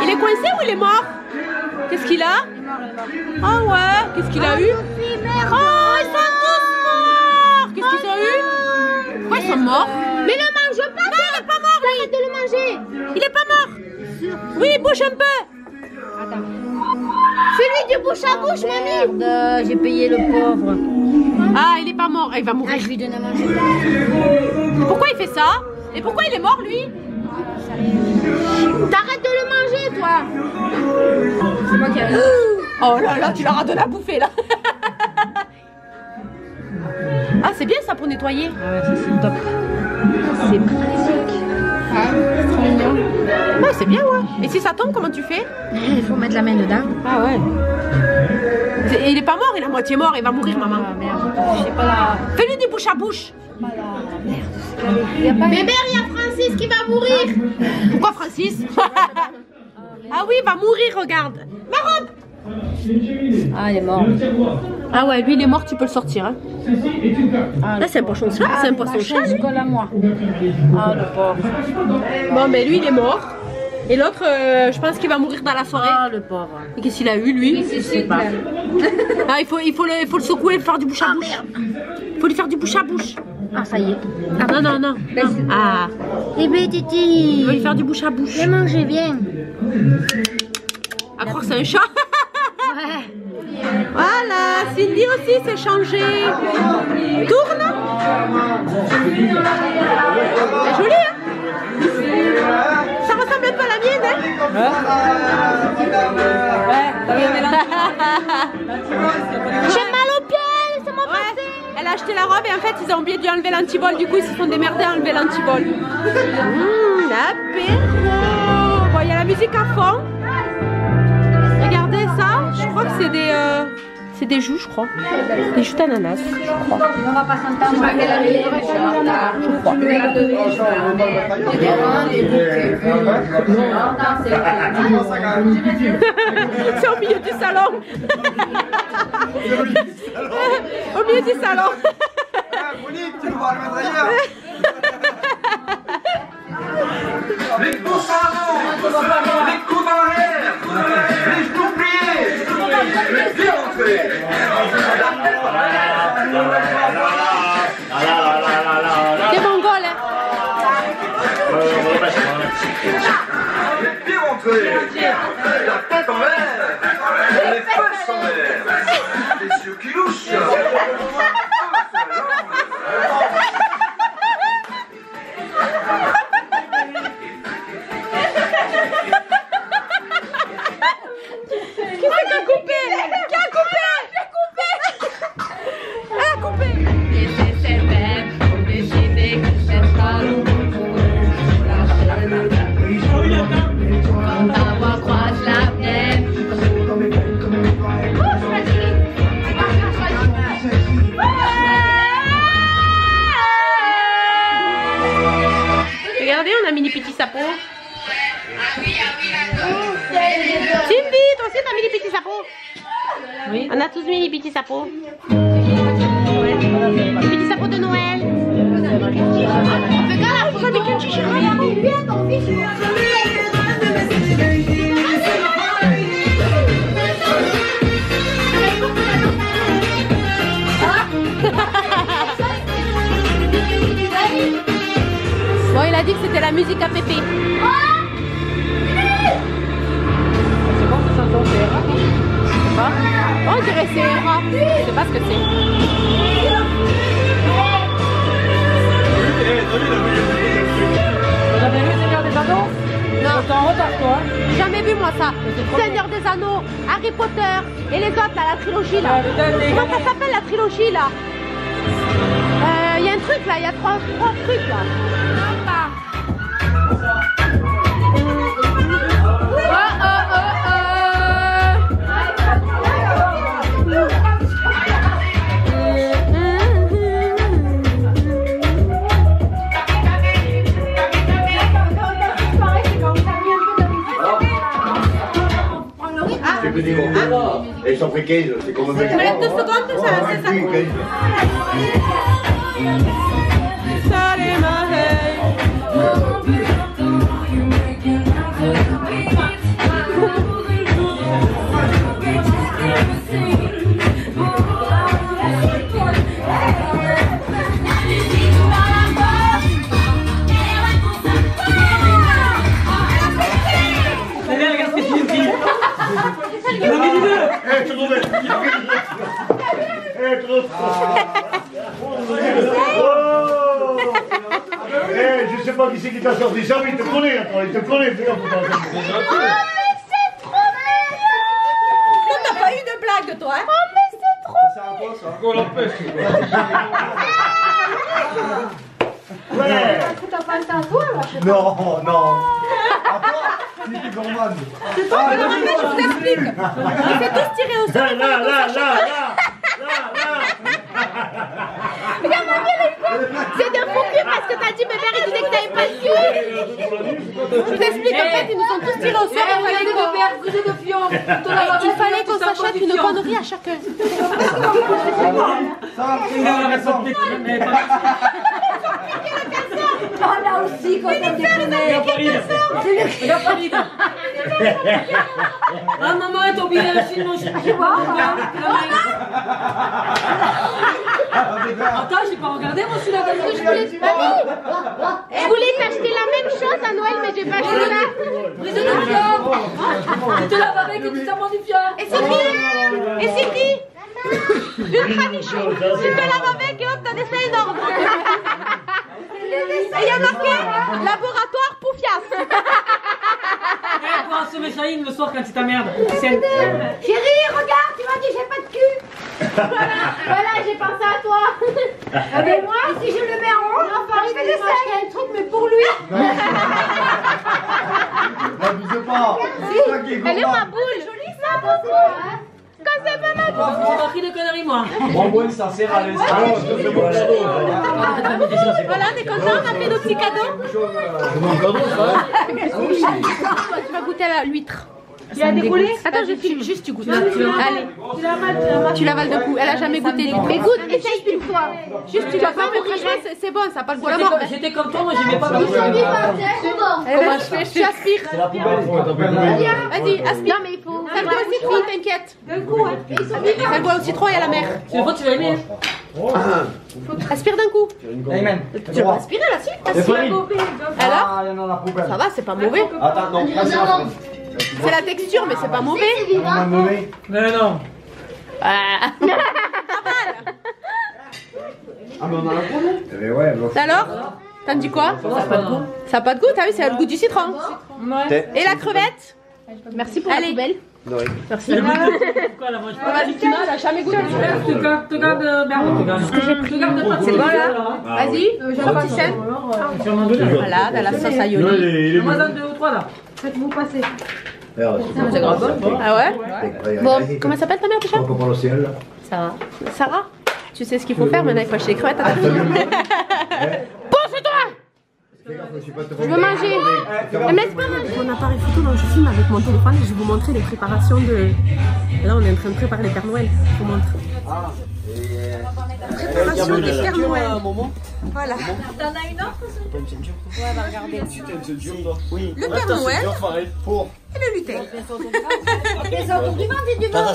Speaker 1: Il est coincé ou il est mort? Qu'est-ce qu'il a? Ah ouais, qu'est-ce qu'il a eu? Oh, ils sont tous morts Qu'est-ce qu'ils ont sont morts Mais le mange pas Non, il est pas mort Arrête de le manger. Il est pas mort. Oui, bouge un peu.
Speaker 2: Fais-lui du bouche à bouche, mamie.
Speaker 3: Merde, j'ai payé le pauvre.
Speaker 1: Ah, il est pas mort, il va
Speaker 3: Ah,
Speaker 1: mourir.
Speaker 3: je lui donne à manger.
Speaker 1: Pourquoi il fait ça? Et pourquoi il est mort, lui?
Speaker 2: T'arrêtes de le manger, toi.
Speaker 1: Oh là là, tu leur as donné à bouffer, là. Ah, c'est bien ça pour nettoyer
Speaker 5: Ah ouais, ça c'est top.
Speaker 1: C'est magnifique Ouais, c'est bien, ouais. Et si ça tombe, comment tu fais?
Speaker 3: Il faut mettre la main dedans.
Speaker 1: Ah ouais. Et il est pas mort, il est à moitié mort, il va mourir, maman.
Speaker 3: Ah merde, je sais pas là.
Speaker 1: Fais-lui du bouche à bouche.
Speaker 2: Bébé, il y a Francis qui va mourir.
Speaker 1: Pourquoi Francis? Ah oui, il va mourir, regarde. Ma robe
Speaker 3: Ah, il est mort.
Speaker 1: Ah ouais, lui il est mort, tu peux le sortir. Hein. Là c'est un poisson chat, c'est un poisson chat.
Speaker 3: Je colle à moi. Ah, le pauvre.
Speaker 1: Bon, mais lui il est mort. Et l'autre, euh, je pense qu'il va mourir dans la soirée.
Speaker 3: Ah, le pauvre.
Speaker 1: Et qu'est-ce qu'il a eu lui?
Speaker 3: Je sais pas.
Speaker 1: Ah, il faut, il faut, le, il faut le secouer, faire du bouche à bouche. Il faut lui faire du bouche à bouche.
Speaker 3: Ah, ça y est.
Speaker 1: Ah non, non, non. non. Ah,
Speaker 3: Bébé,
Speaker 1: il
Speaker 3: Titi.
Speaker 1: faut lui faire du bouche à bouche.
Speaker 3: Viens manger, viens.
Speaker 1: À croire que c'est un chat.
Speaker 3: Ouais.
Speaker 1: Voilà, Cindy aussi s'est changée. Tourne. C'est joli, hein? Ça ressemble un peu à la mienne, hein? J'ai mal aux pieds, c'est mon passé. Elle a acheté la robe et en fait ils ont oublié de lui enlever l'antibol, du coup ils se sont démerdés à enlever l'antibol. Mmh, l'apéro Bon, il y a la musique à fond. C'est des... euh, c'est des joues, je crois. Des joues d'ananas, je crois.
Speaker 3: Pas s'entendre.
Speaker 1: C'est au milieu du salon. au milieu du salon.
Speaker 7: Les en coups l'air
Speaker 1: Des mongols, hein.
Speaker 7: Les pieds rentrés La tête en l'air Les fesses en l'air Les yeux qui louchent
Speaker 1: Regardez, on a mis des petits sapots. Cindy, toi aussi t'as mis des petits sapots Oui. On a tous mis des petits sapots. Des petits sapots de Noël. A dit que c'était la musique à Pépé. C'est bon, ça sent c'est rare, non Je sais pas. Oh, on dirait c'est rare. Je sais pas ce que c'est. Non. J'ai jamais vu moi ça. Seigneur des Anneaux, Harry Potter et les autres là, la trilogie là. Comment ça s'appelle la trilogie là? Il y a un truc là, il y a trois, trois trucs là.
Speaker 6: 15, c'est comme un mec.
Speaker 1: Tu me laisses deux secondes, ça, c'est ça.
Speaker 8: Ah maman, elle t'a oublié la Chine, mon chien. Tu vois Attends, j'ai pas regardé moi celui-là.
Speaker 1: Je voulais t'acheter la même chose à Noël, mais j'ai pas acheté là.
Speaker 8: Brise de fior. Tu te laves avec et tu t'amends du fior.
Speaker 1: Et c'est qui Et c'est qui Ultra Michou. Tu te laves avec et hop, t'as des seins énormes. Et il y a marqué laboratoire Poufias.
Speaker 8: Pour sauver Chahine le soir quand tu t'emmerdes. C'est
Speaker 3: Chérie, regarde, tu m'as dit j'ai pas de cul.
Speaker 1: Voilà, j'ai pensé à toi.
Speaker 3: Ah ben moi, si je le mets en haut, je fais des seins. un truc, mais pour lui.
Speaker 6: N'abusez pas. C'est ça qui est
Speaker 1: Elle est ma boule Jolie ça, beaucoup. Quand c'est pas ma boule.
Speaker 8: J'ai pas pris des conneries moi.
Speaker 7: Bon, bon, ça sert à.
Speaker 1: Voilà, on est content, on a fait nos petits cadeaux.
Speaker 6: C'est mon cadeau, ça.
Speaker 1: Tu vas goûter à l'huître.
Speaker 8: Il a décollé
Speaker 1: Attends, je filme, juste tu goûtes. Allez. Tu l'avales d'un coup. Elle a jamais goûté. Mais goûte, essaye une fois. Juste, tu vas pas, mais franchement, c'est- c'est bon, ça n'a pas le goût à la mort.
Speaker 8: J'étais comme toi, moi j'aimais pas le
Speaker 1: Comment je fais? Je aspire. Vas-y, aspire. Non, mais il faut. Ça le goût au citron, t'inquiète. D'un coup, Ça le goût au citron et à la mer.
Speaker 8: C'est le fois tu vas aimer.
Speaker 1: Aspire d'un coup.
Speaker 7: Amen.
Speaker 1: Tu vas aspirer là, si. Alors
Speaker 7: Ah, il y en a la poubelle.
Speaker 1: Ça va, c'est pas mauvais.
Speaker 7: Attends, non.
Speaker 1: C'est la texture, mais c'est pas mauvais.
Speaker 7: On m'a nommé.
Speaker 8: Mais non.
Speaker 1: Ah.
Speaker 7: Ah, mais on a la poubelle Eh ben ouais, bon.
Speaker 1: Alors T'as dit quoi? Ça n'a pas de goût? Ça a pas de goût, t'as vu, c'est le goût du citron. Et la crevette? Merci pour la poubelle. Merci.
Speaker 8: Pourquoi la mange pas
Speaker 1: elle a jamais goûté.
Speaker 8: Tu tu gardes, Bernard, tu gardes. Tu gardes pas.
Speaker 1: C'est bon là Vas-y, j'ai un petit
Speaker 8: deux.
Speaker 1: Voilà, dans la sauce
Speaker 6: Non,
Speaker 1: aioli.
Speaker 6: est- il est
Speaker 8: Moi deux ou trois là.
Speaker 3: Faites-vous passer.
Speaker 6: Regarde, c'est pas-
Speaker 1: Ah ouais? Bon, comment s'appelle ta mère déjà?
Speaker 6: Pas comme le ciel, là.
Speaker 1: Sarah. Sarah? Tu sais ce qu'il faut faire maintenant, il faut acheter les crevettes. Attends. Pose-toi Je veux manger. Mais me laisse pas manger. Mon appareil photo, donc je filme avec mon téléphone et je vais vous montrer les préparations de. Là, on est en train de préparer les Pères Noël. Je vous montre. Préparation des Pères Noël. Voilà.
Speaker 3: T'en as une autre
Speaker 1: Le Père Noël
Speaker 7: Pour.
Speaker 1: et le lutin.
Speaker 3: On met ça autour du ventre et du ventre.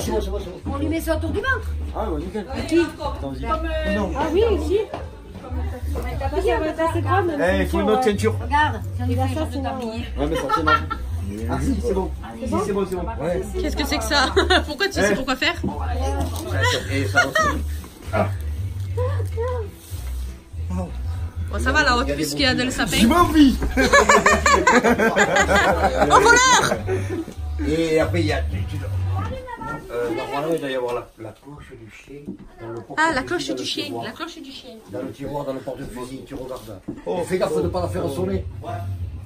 Speaker 3: On lui met ça autour du ventre.
Speaker 7: Ah, ouais, nickel.
Speaker 3: Ah oui, ici.
Speaker 7: Eh, il faut une autre ceinture.
Speaker 3: Regarde, j'en ai fait ça, c'est là.
Speaker 7: Ouais, mais ça, c'est. Ah, si, c'est bon. Si, c'est bon, c'est bon. Ouais.
Speaker 1: Qu'est-ce que c'est que ça Pourquoi tu sais pourquoi faire
Speaker 7: aussi.
Speaker 1: Bon, ça va là-haut, puisqu'il y a de le sapin.
Speaker 7: Je m'en vis
Speaker 1: Oh voleur
Speaker 7: Et après, il y a. Euh, normalement, il doit y avoir la, la cloche du chien. dans le
Speaker 1: Ah, la cloche du chien.
Speaker 7: tiroir.
Speaker 1: La cloche du chien.
Speaker 7: Dans le tiroir, dans le porte-fusil, tu regardes. Oh, fais gaffe de ne pas la faire sonner.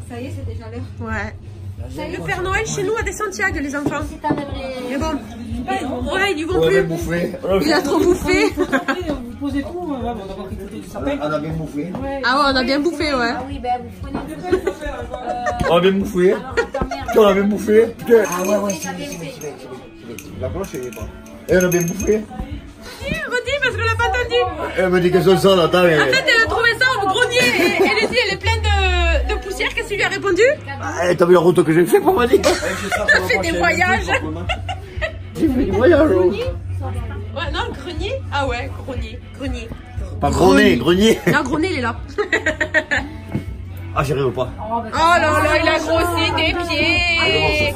Speaker 3: Ça y est, c'est déjà l'heure.
Speaker 1: Ouais. Le Père Noël chez nous a des Santiago, les enfants. Mais bon, ouais, ils vont plus.
Speaker 7: bouffé.
Speaker 1: Il a trop bouffé.
Speaker 8: Vous posez tout, bon, on a du sapin.
Speaker 7: On a bien bouffé.
Speaker 1: Ah ouais, on a bien bouffé, ouais.
Speaker 3: Ah oui, ben vous prenez.
Speaker 7: On a bien bouffé.
Speaker 3: Mère.
Speaker 7: On a bien bouffé.
Speaker 3: Ah ouais, ouais, c'est bien.
Speaker 7: La elle est pas. Et on a bien bouffé.
Speaker 1: Redis parce qu'on l'a pas entendu.
Speaker 7: Elle me dit qu'est-ce que ça, là, attends.
Speaker 1: En fait, elle a trouvé ça au grenier et elle a dit elle est pleine qu'il lui a répondu
Speaker 7: Eh, T'as vu la route que j'ai fait pour moi dire
Speaker 1: Elle fait des voyages.
Speaker 7: J'ai fait des voyages. oh.
Speaker 1: Ouais, non, grenier Ah ouais, grenier, grenier.
Speaker 7: Pas grenier, grenier.
Speaker 1: Non, grenier, il est là.
Speaker 7: Ah, j'y arrive pas.
Speaker 1: Oh là là, il a grossi des pieds.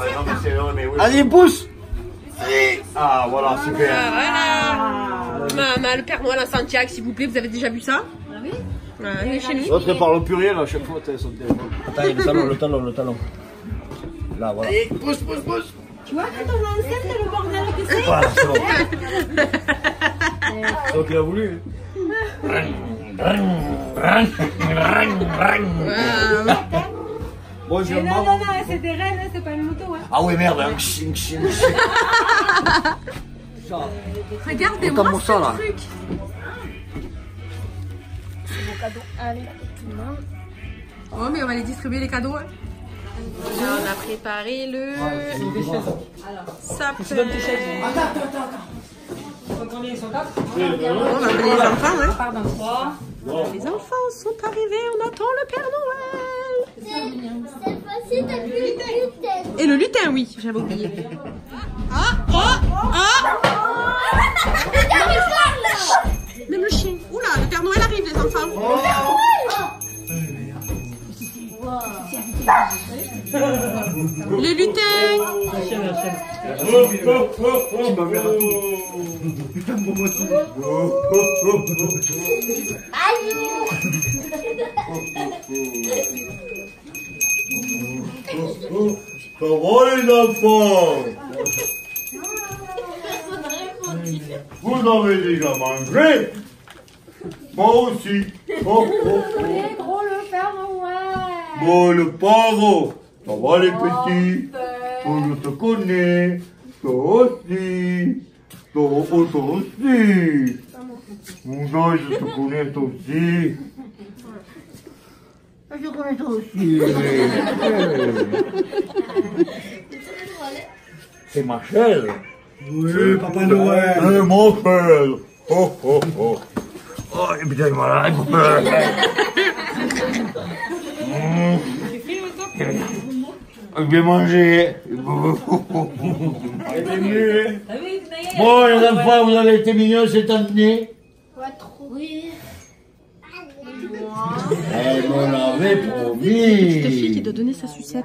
Speaker 7: Allez, pousse. Ah, voilà, super.
Speaker 1: Ah, voilà. Maman, le Père Noël à Santiago, s'il vous plaît, vous avez déjà vu ça? Ah oui Ouais, chez nous.
Speaker 7: L'autre, elle parle au pluriel à chaque fois, t'as son téléphone. Attends, le talon, le talon, le talon. Là, voilà. Allez, pousse, pousse, pousse.
Speaker 3: Tu vois, quand on a enceinte, le bordel que c'est.
Speaker 7: Voilà, c'est bon. C'est toi qui l'as voulu. Bon, je
Speaker 3: Non, non, non, c'est des rennes, c'est pas une moto. Hein.
Speaker 7: Ah ouais, merde, hein. Ching, ching, ching.
Speaker 1: Regardez-moi
Speaker 7: Ça, là.
Speaker 1: ce truc. Oh, mais on va les distribuer les cadeaux. hein. Là, on a préparé le sapin. On va appeler les enfants, hein.
Speaker 3: Pardon, trois.
Speaker 1: Les enfants sont arrivés, on attend le Père Noël. Et le lutin, oui, j'avais oublié. Ah, oh, ah Même le chien. Oula, le Père Noël arrive, les enfants. Le lutin.
Speaker 6: Ça va les enfants Vous avez déjà mangé Moi aussi. Oh, oh, oh.
Speaker 3: C'est drôle le Père Noël.
Speaker 6: Bon, le paro. Ça va les petits? Oh, je te connais. Toi aussi. Toi, oh, toi aussi. Moi, je te connais toi aussi. Je te connais toi aussi. C'est Machel.
Speaker 7: Oui, Papa Noël.
Speaker 6: C'est Machel. Oh, oh, oh. Oh, il est bien malade. Mmh. Il vient manger. Bon, les enfants, vous avez été mignons cette année.
Speaker 9: Pas trop. Oui.
Speaker 6: Elle me
Speaker 1: Cette fille qui
Speaker 6: promis.
Speaker 1: doit donner sa sucette.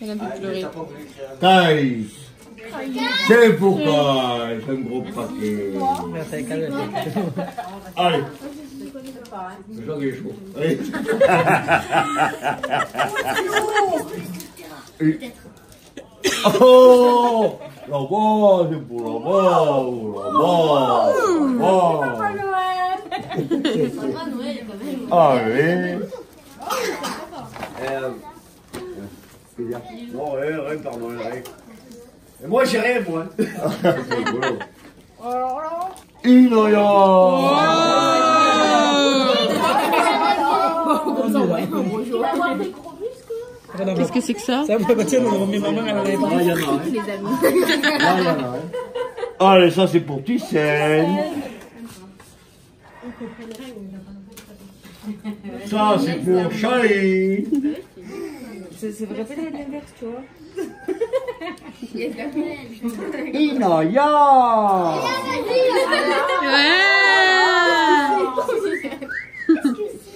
Speaker 6: de
Speaker 1: pleurer.
Speaker 6: Taille. C'est pourquoi c'est un gros paquet. Allez. Ça qui est chaud. Allez. Oh Là-bas, c'est pour là-bas,
Speaker 7: Non, rien, Noël, rien. Et moi, j'ai rien, moi.
Speaker 6: Inoya
Speaker 1: Qu'est-ce que c'est que ça
Speaker 7: Ah, il y en a un.
Speaker 6: Allez, ça c'est pour Thyssen. Ça c'est pour Charlie.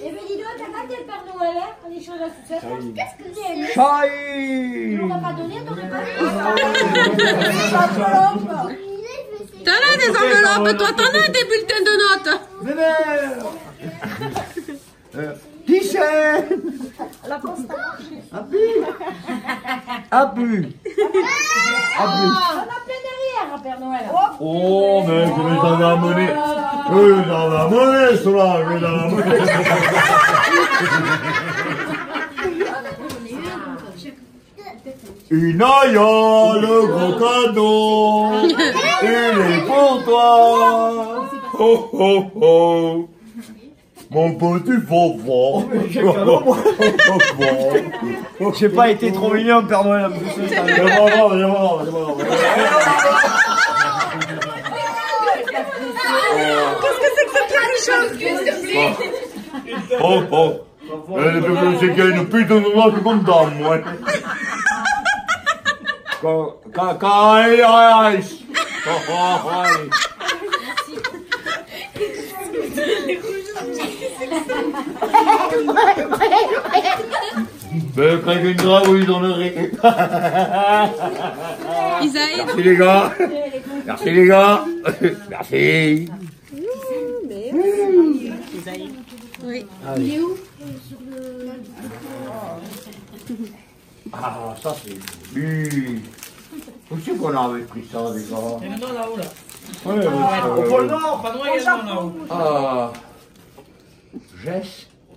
Speaker 3: Ben dis donc, t'as pas quel Père Noël hein On échange la sucette. Qu'est-ce que c'est
Speaker 6: Charlie
Speaker 3: On va pas donner, on aurait pas
Speaker 1: T'en as des enveloppes, toi, t'en as des bulletins de notes.
Speaker 6: Euh, Thyssen Abu Abu Abu
Speaker 3: On a plein derrière, Père Noël.
Speaker 6: Oh, mais je vais t'en amener. Je vais t'en amener, cela. Je vais t'en amener. Inaya, le gros cadeau. Il est pour toi. Oh, oh, oh. Mon petit fofo.
Speaker 7: J'ai pas été trop mignon, Père Noël. en plus.
Speaker 6: C'est pas grave, c'est pas grave, c'est pas grave. Oh, oh. Eh, C'est qu'il y a une putain de noix content, moi. Quand, quand, quand, aïe, aïe, aïe. Oh, oh, aïe. Ben, il lui donnerez.
Speaker 1: Isaïe,
Speaker 6: Merci les gars. Merci les gars. Merci.
Speaker 2: Oui.
Speaker 10: Il est où?
Speaker 6: Ah, ça c'est joli. Où c'est qu'on avait pris ça déjà
Speaker 8: Il y en a un là-haut là?
Speaker 6: Ouais, ouais,
Speaker 7: Au pôle Nord
Speaker 8: Pas loin également là-haut.
Speaker 6: Ah,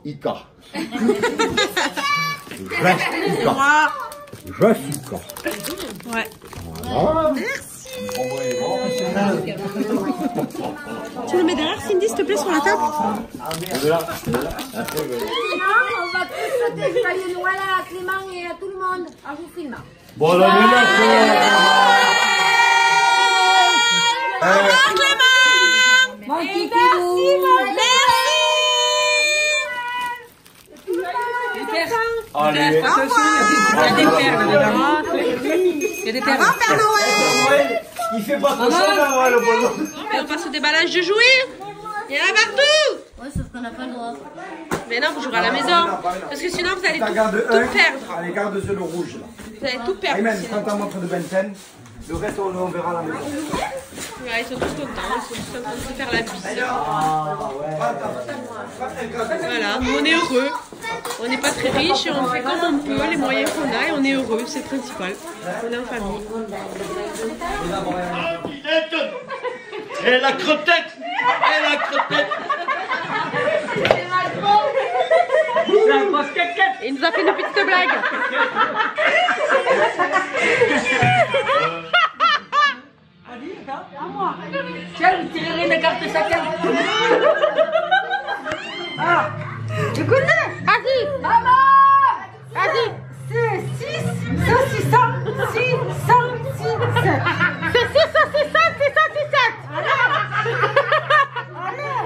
Speaker 6: Ika. Jessica. Jessica.
Speaker 1: Ouais.
Speaker 6: Voilà.
Speaker 2: Tu le mets derrière Cindy, s'il te plaît, sur la table
Speaker 10: on va tous souhaiter joyeux Noël à Clément et à tout le monde. À vous filmer.
Speaker 6: Bon anniversaire
Speaker 10: Mon petit Merci,
Speaker 6: Allez,
Speaker 8: Il y a des perles dedans. Il y a des perles.
Speaker 7: Noël, il fait pas trop chaud là, ouais, le pôle Nord.
Speaker 1: On passe au déballage de jouets. Il y en a partout.
Speaker 10: Ouais, sauf qu'on n'a pas le droit.
Speaker 1: Mais non, vous jouerez à la maison. Parce que sinon, vous allez tout, perdre.
Speaker 7: Allez, garde ce le rouge là.
Speaker 1: Vous allez tout perdre.
Speaker 7: Ayman, ta montre de Benten. Le reste, on, on verra à la maison.
Speaker 1: Ouais, ils sont tous contents. Ils sont tous en train de se faire la bise. Voilà, nous, on est heureux. On n'est pas très riches, on fait comme on peut, les moyens qu'on a, et on est heureux, c'est le principal. On est en famille.
Speaker 6: Et la crotette Et la crotette
Speaker 1: Et il nous a fait une petite blague.
Speaker 3: Tiens, vous tirerez des cartes chacun. Ah, connais. Vas-y. Maman. Vas-y. C'est 6 saucissons, 6 saucissons. C'est 6 saucissons, 6 saucissons.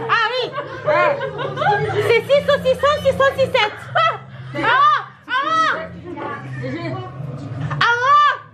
Speaker 3: Ah oui. C'est 6 saucissons, 6 saucissettes. Ah, ah.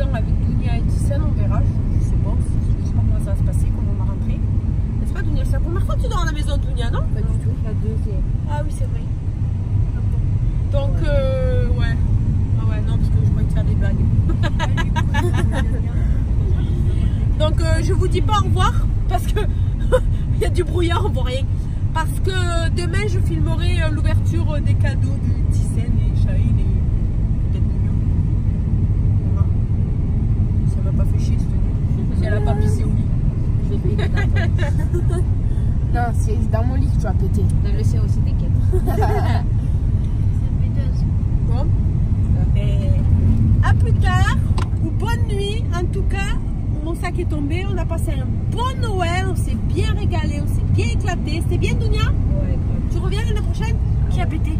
Speaker 2: avec Dunia et Tissane, on verra. Je, sais pas. Je sais pas comment ça va se passer, comment on va rentrer. N'est-ce pas Dunia C'est la première fois que tu dors à la maison, Dunia, non? Pas du tout. La deuxième. Ah oui, c'est vrai. Donc, euh, ouais. Ah ouais, non, parce que je croyais te faire des blagues. Donc, euh, je vous dis pas au revoir parce que il y a du brouillard, on voit rien. Parce que demain, je filmerai euh, l'ouverture des cadeaux de Thyssen et Chahine et peut-être Mignon. Voilà. Ça m'a pas fait chier cette nuit. Si elle a pas pissé au lit. Je vais payer
Speaker 3: Non, c'est dans mon lit que tu as pété.
Speaker 11: Elle le sait aussi, t'inquiète.
Speaker 3: Bon. Et à plus tard, ou bonne nuit. En tout cas, mon sac est tombé. On a passé un bon Noël. On s'est bien régalé. On s'est bien éclaté. C'était bien, Dounia
Speaker 11: Ouais,
Speaker 3: Tu reviens l'année prochaine? Qui a pété?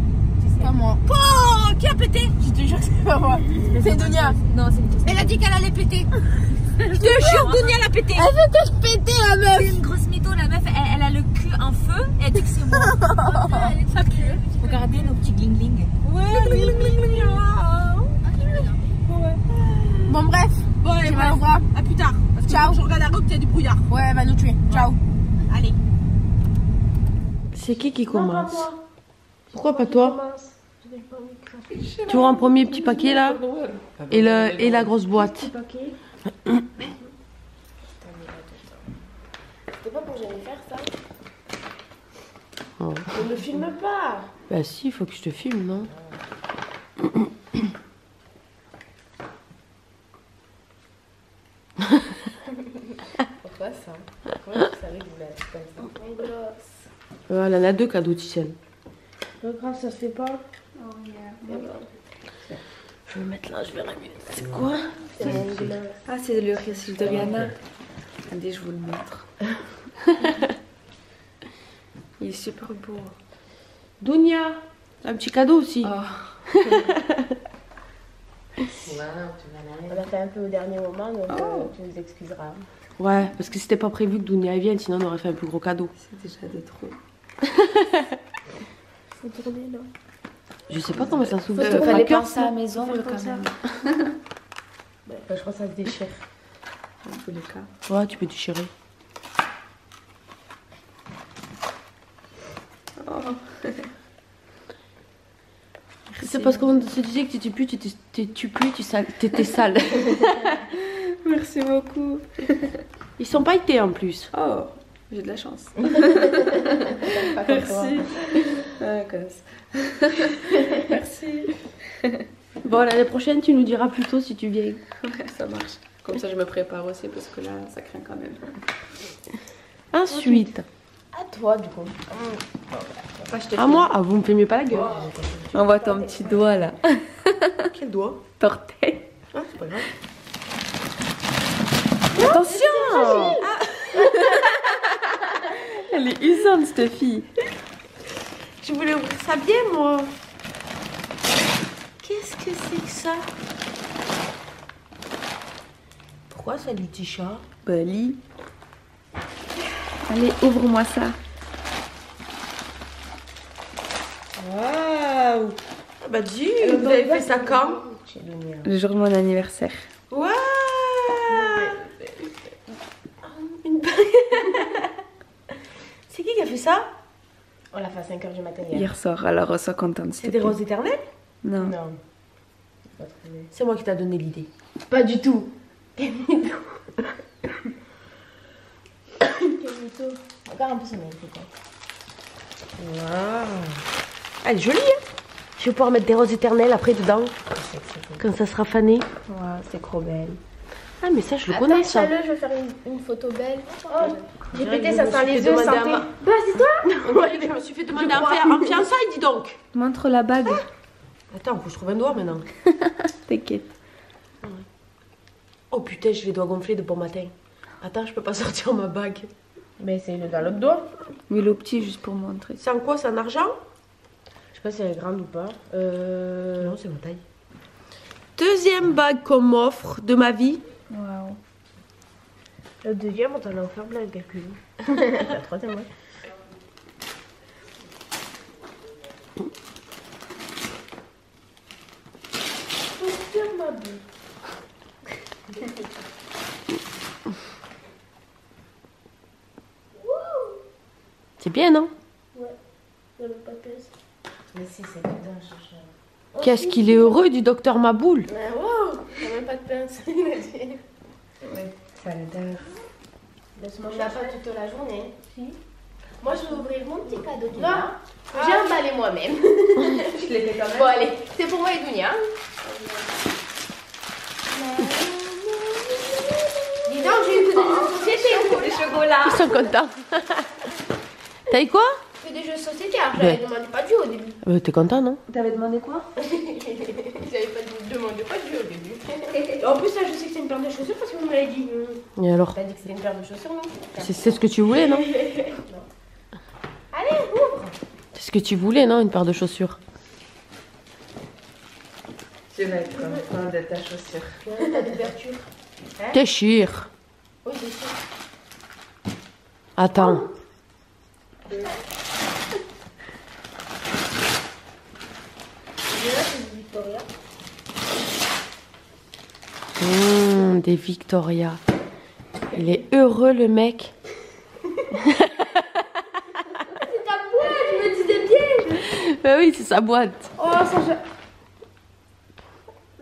Speaker 2: Pas moi.
Speaker 3: Oh Qui a pété?
Speaker 2: Je te jure que c'est pas moi. C'est Dunia.
Speaker 11: Non, c'est une
Speaker 3: Elle a dit qu'elle allait péter. Je te jure, Dounia l'a pété.
Speaker 2: Elle veut que je pétais la meuf.
Speaker 11: C'est une grosse la meuf, elle, elle a le cul en feu et elle dit que c'est moi. Regardez nos petits gling gling.
Speaker 3: Ouais, gling, gling, gling. Ouais.
Speaker 2: Bon, bref.
Speaker 3: Bon, allez,
Speaker 2: Tu vas
Speaker 3: bref.
Speaker 2: au revoir.
Speaker 3: À plus tard. Parce que
Speaker 2: Ciao.
Speaker 3: je regarde la route, il y a du brouillard.
Speaker 2: Ouais, elle va nous tuer. Ciao.
Speaker 3: Allez.
Speaker 1: C'est qui qui commence Pourquoi pas toi Tu vois un premier petit paquet là et, le, et la grosse boîte.
Speaker 12: Pas pour que j'allais faire ça.
Speaker 1: Oh.
Speaker 12: Ne me filme pas.
Speaker 1: Bah si, il faut que je te filme, non
Speaker 12: Pourquoi ça? Pourquoi vous savez que vous l'avez fait comme ça? Un gloss.
Speaker 1: Ouais, Elle en a deux cadeaux, Tichel.
Speaker 12: Le grave, ça se fait pas?
Speaker 1: Je vais le mettre là, je verrai mieux. C'est quoi?
Speaker 11: Ah, c'est le récit de Rihanna. Attendez, je vous le montre. Il est super beau.
Speaker 1: Dounia Un petit cadeau aussi.
Speaker 12: On a fait un peu au dernier moment, donc euh, tu nous excuseras.
Speaker 1: Ouais, parce que c'était pas prévu que Dounia vienne, sinon on aurait fait un plus gros cadeau.
Speaker 11: C'est déjà de trop.
Speaker 12: Faut tourner là.
Speaker 1: Je sais pas comment ça s'ouvre. C'est
Speaker 11: fallait penser à
Speaker 12: faire
Speaker 11: quand même.
Speaker 12: Bah, je crois que ça se déchire.
Speaker 11: Dans tous les cas.
Speaker 1: Ouais, tu peux déchirer. C'est parce qu'on se disait que tu étais plus, tu tu plus, tu sale, t'étais sale.
Speaker 11: Merci beaucoup.
Speaker 1: Ils sont pailletés en plus.
Speaker 11: Oh, j'ai de la chance.
Speaker 12: Pas.
Speaker 11: Merci. Ah. Merci.
Speaker 1: Bon, l'année prochaine, tu nous diras plutôt si tu viens.
Speaker 11: Ouais, ça marche. Comme ça, je me prépare aussi parce que là, ça craint quand même.
Speaker 1: Ensuite,
Speaker 12: À toi, du coup.
Speaker 11: Ah, je te
Speaker 1: moi, ah, vous me filmez pas la gueule.
Speaker 11: On voit ton petit doigt là.
Speaker 1: Quel doigt
Speaker 11: Tortille.
Speaker 1: Ah, c'est pas grave.
Speaker 11: Attention Elle est usante cette fille.
Speaker 1: Je voulais ouvrir ça bien, moi. Qu'est-ce que c'est que ça Pourquoi ça dit chat
Speaker 11: Bali. Allez, ouvre-moi ça.
Speaker 1: Waouh Ah Bah dis, vous avez fait ça quand.
Speaker 11: Le jour de mon anniversaire.
Speaker 1: Waouh Une- C'est qui qui a fait ça
Speaker 12: On l'a fait à 5h du matin hier.
Speaker 11: Hier soir, alors sois contente.
Speaker 1: C'est des roses éternelles
Speaker 11: Non.
Speaker 12: Non.
Speaker 1: C'est moi qui t'a donné l'idée.
Speaker 12: Pas du tout. Quel mytho. Quel mytho. Regarde un peu son magnifique.
Speaker 1: Waouh Elle est jolie, hein Je vais pouvoir mettre des roses éternelles après dedans, quand ça sera fané.
Speaker 12: Wow, c'est trop belle.
Speaker 1: Ah mais ça, je le connais, ça.
Speaker 12: Attends, je vais faire une, une photo belle. Oh, j'ai
Speaker 1: dirait
Speaker 12: pété,
Speaker 1: que
Speaker 12: ça
Speaker 1: je
Speaker 12: sent les œufs,
Speaker 1: à
Speaker 12: santé.
Speaker 1: ma-
Speaker 12: Bah, c'est toi
Speaker 1: Ouais, je me suis fait demander un, faire, un fiançailles, dis donc
Speaker 11: Montre la bague.
Speaker 1: Attends, faut que je trouve un doigt maintenant.
Speaker 11: T'inquiète.
Speaker 1: Oh putain, j'ai les doigts gonflés de bon matin. Attends, je peux pas sortir ma bague.
Speaker 12: Mais c'est le dans l'autre doigt.
Speaker 11: Oui, le petit, juste pour montrer.
Speaker 1: C'est en quoi C'est en argent?
Speaker 12: Je pas si elle est grande ou pas. Euh...
Speaker 1: Non, c'est ma taille. Deuxième bague qu'on m'offre de ma vie.
Speaker 11: Waouh.
Speaker 12: Le deuxième, on t'en a offert plein de calculs. La troisième, ouais.
Speaker 1: C'est bien, non?
Speaker 12: Cherche.
Speaker 1: Qu'est-ce qu'il est heureux du docteur Maboul.
Speaker 12: Mais wow T'as même pas de pince, il m'a dit.
Speaker 11: Ouais, ça
Speaker 12: On n'a pas toute la journée. Si. Moi, je vais ouvrir mon petit cadeau tout là. J'ai emballé moi-même.
Speaker 11: Je l'ai fait quand même.
Speaker 12: Bon, allez, c'est pour moi et Dounia. Dis donc, j'ai eu de.
Speaker 11: Des chocolats.
Speaker 1: Ils sont contents. T'as eu quoi?
Speaker 12: Des jeux de société, alors j'avais
Speaker 1: Ouais.
Speaker 12: demandé pas de jeu au début.
Speaker 1: euh, T'es content, non?
Speaker 5: T'avais demandé quoi?
Speaker 12: J'avais pas de- demandé pas de jeu au début. Et en plus, là, je sais que c'est une paire de chaussures parce que vous m'avez dit. euh,
Speaker 1: Et alors?
Speaker 12: T'as dit que c'était une paire de chaussures, non?
Speaker 1: C'est c'est ce que tu voulais, non?
Speaker 12: Allez, ouvre
Speaker 1: C'est ce que tu voulais, non Une paire de chaussures?
Speaker 5: Tu vas être content de ta chaussure.
Speaker 12: Ouais, T'as d'ouverture.
Speaker 1: T'es chire.
Speaker 12: Oui, c'est sûr.
Speaker 1: Attends.
Speaker 12: Là, c'est du Victoria.
Speaker 1: Mmh, des Victoria. Il est heureux, le mec.
Speaker 12: C'est ta boîte, je me disais bien
Speaker 1: Bah oui, c'est sa boîte.
Speaker 12: Oh, ça, je...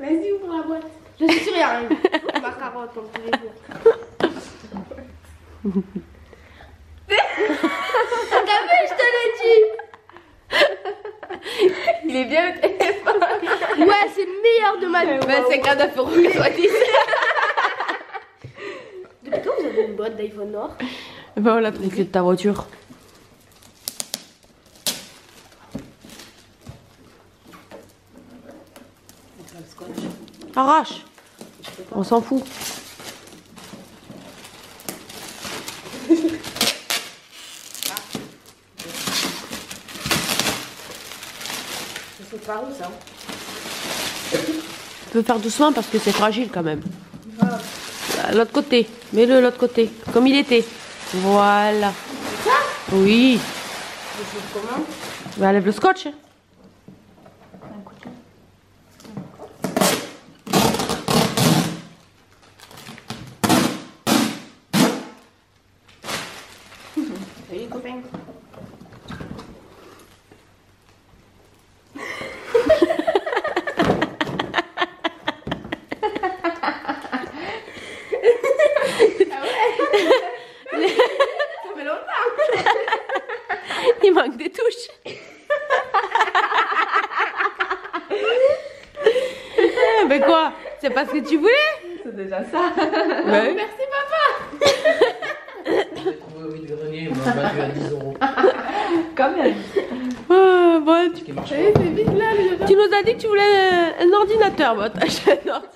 Speaker 12: Vas-y, ouvre la boîte. Je suis sûre, il y a rien. Ma carotte, comme tous les jours. T'as vu, je te l'ai dit
Speaker 1: Il est bien le téléphone.
Speaker 12: Ouais, c'est le meilleur de ma vie.
Speaker 1: Bah, c'est qu'un affaire rouge, soit dit.
Speaker 12: Depuis quand vous avez une boîte d'iPhone noir
Speaker 1: Bah, on l'a pris de ta voiture. Arrache. On s'en fout.
Speaker 12: Où ça.
Speaker 1: Tu peux faire doucement parce que c'est fragile quand même. L'autre côté. Mets-le de l'autre côté. Comme il était. Voilà. Oui.
Speaker 12: Je comment?
Speaker 1: Bah, lève le scotch. hein.
Speaker 12: Salut, copain. Ça fait longtemps.
Speaker 1: Il manque des touches. Eh, ben quoi C'est pas ce que tu voulais
Speaker 5: C'est déjà ça.
Speaker 1: Bah.
Speaker 12: Merci, papa.
Speaker 11: Oui, oui, le grenier, il m'a battu à 10 euros.
Speaker 5: Quand même.
Speaker 1: Ah, bon, tu...
Speaker 11: Qui marche
Speaker 12: Eh, vite là,
Speaker 1: tu nous as dit que tu voulais un, un ordinateur. Bon, t'achètes un ordinateur.